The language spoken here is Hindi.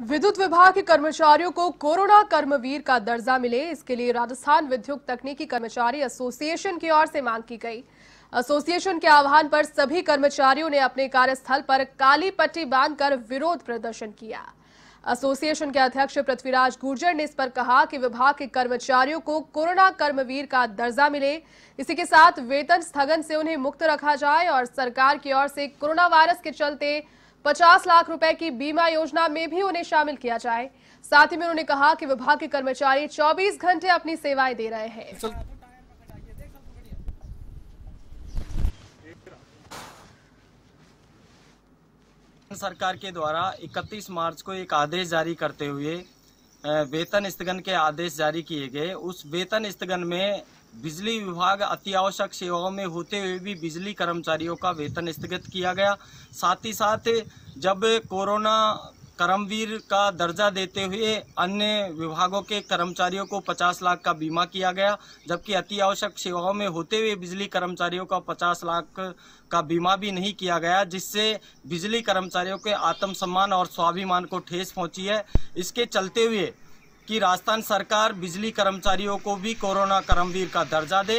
विद्युत विभाग के कर्मचारियों को कोरोना कर्मवीर का दर्जा मिले। इसके लिए राजस्थान विद्युत तकनीकी कर्मचारी एसोसिएशन की ओर से मांग की गई। एसोसिएशन के आह्वान पर सभी कर्मचारियों ने अपने कार्यस्थल पर काली पट्टी बांधकर विरोध प्रदर्शन किया। एसोसिएशन के अध्यक्ष पृथ्वीराज गुर्जर ने इस पर कहा कि विभाग के कर्मचारियों को कोरोना कर्मवीर का दर्जा मिले। इसी के साथ वेतन स्थगन से उन्हें मुक्त रखा जाए और सरकार की ओर से कोरोना वायरस के चलते 50 लाख रुपए की बीमा योजना में भी उन्हें शामिल किया जाए। साथ ही में उन्होंने कहा कि विभाग के कर्मचारी 24 घंटे अपनी सेवाएँ दे रहे हैं। सरकार के द्वारा 31 मार्च को एक आदेश जारी करते हुए वेतन स्थगन के आदेश जारी किए गए। उस वेतन स्थगन में बिजली विभाग अति आवश्यक सेवाओं में होते हुए भी बिजली कर्मचारियों का वेतन स्थगित किया गया। साथ ही साथ जब कोरोना कर्मवीर का दर्जा देते हुए अन्य विभागों के कर्मचारियों को 50 लाख का बीमा किया गया, जबकि अति आवश्यक सेवाओं में होते हुए बिजली कर्मचारियों का 50 लाख का बीमा भी नहीं किया गया, जिससे बिजली कर्मचारियों के आत्मसम्मान और स्वाभिमान को ठेस पहुँची है। इसके चलते हुए कि राजस्थान सरकार बिजली कर्मचारियों को भी कोरोना कर्मवीर का दर्जा दे